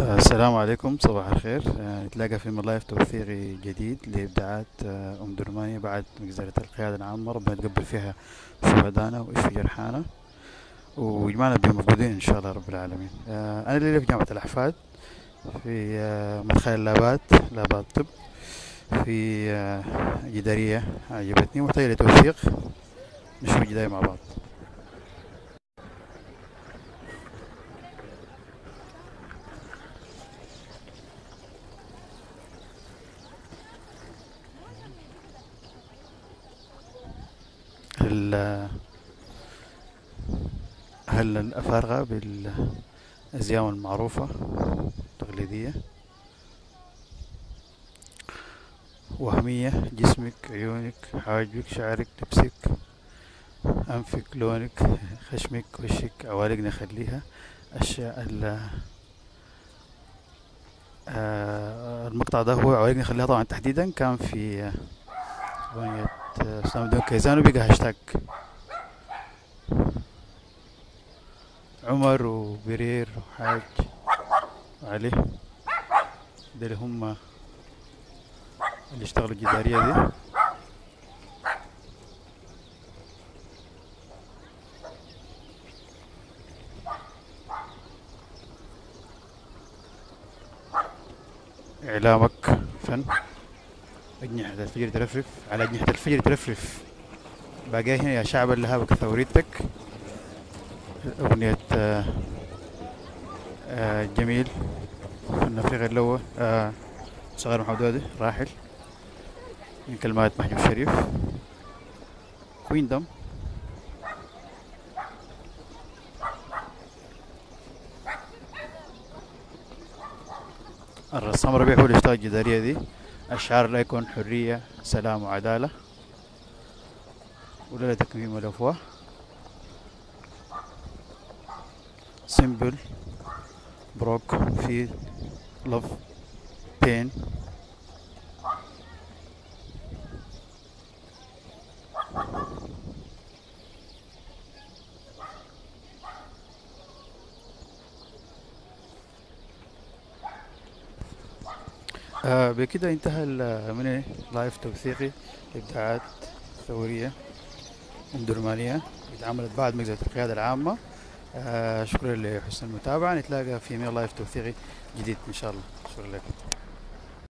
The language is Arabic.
السلام عليكم صباح الخير. آه، نتلاقى في لايف توثيقي جديد لإبداعات آه، أم درمانية بعد مجزرة القيادة العامة. ربنا يتقبل فيها شهدانا ويشفي جرحانا. ويجمعنا بهم موجودين إن شاء الله رب العالمين. آه، أنا الليلة في جامعة الأحفاد في مدخل اللابات لابات طب في جدارية عجبتني. ومحتاجة لتوثيق نشوف الجدارية مع بعض. هل الأفارقة بالأزياء المعروفة التقليدية؟ وهمية جسمك عيونك حواجبك شعرك لبسك أنفك لونك خشمك وشك عوالق نخليها أشياء ال- آه، المقطع ده هو عوالق نخليها طبعا تحديدا كان في أغنية أسلام دون كيزان وبقى هاشتاج عمر وبرير وحاج وعلي ده هم اللي اشتغلوا الجدارية دي إعلامك فن. أجنحة الفجر ترفرف على أجنحة الفجر ترفرف باقي هنا يا شعب اللهابك ثوريتك. أغنية آه، آه، جميل. فن أفريقيا الأول آه، صغير محمد راحل. من كلمات محجوب شريف. كويندم الرسام ربيع هو اللي اشتغل الجدارية دي. الشعار لا يكون حرية سلام وعدالة. ولا تكميم الأفواه سيمبل بروك في لوف بين آه بكده انتهى من لايف توثيقي لإبداعات ثورية أم درمانية اتعملت بعد مجزرة القيادة العامة. آه شكرا لحسن المتابعة. نتلاقى في من لايف توثيقي جديد إن شاء الله. شكرا لكم.